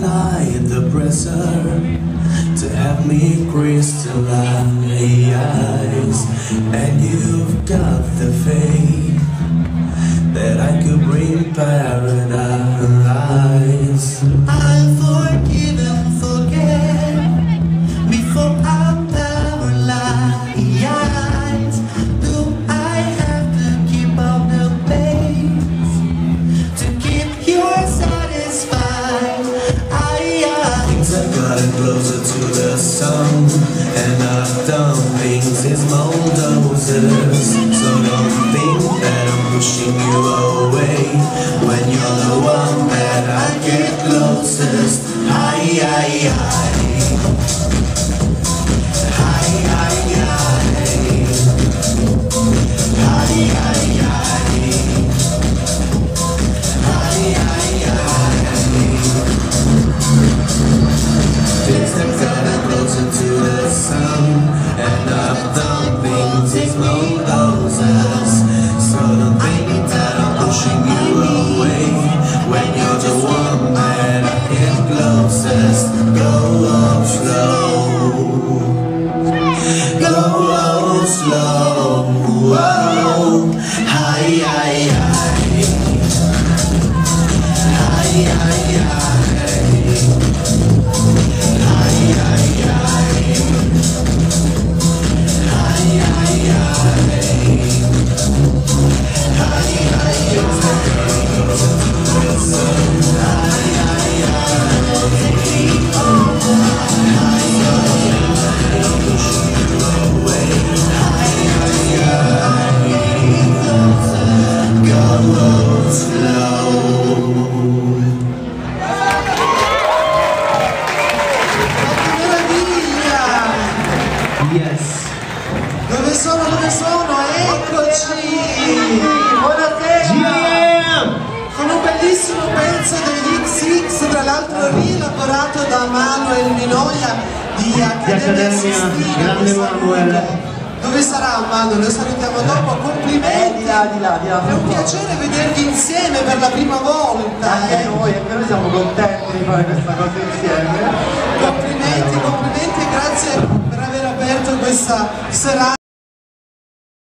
apply the pressure to have me crystallize and you've got the faith that I could bring paradise. Sun, and I've done things as bulldozers. So don't think that I'm pushing you away when you're the one that I get closest. Hi, hi. Hi, closest. Go on slow, go on slow. Whoa. Hi, hi, hi, hi, hi, hi. Minoia di Accademia Sistina. Grande questa Manuel. Dove sarà Manuel? Lo salutiamo dopo, complimenti! di là, di là, di là. È un piacere vedervi insieme per la prima volta! Anche eh. noi, e noi siamo contenti di fare questa cosa insieme. Complimenti, complimenti e grazie per aver aperto questa serata.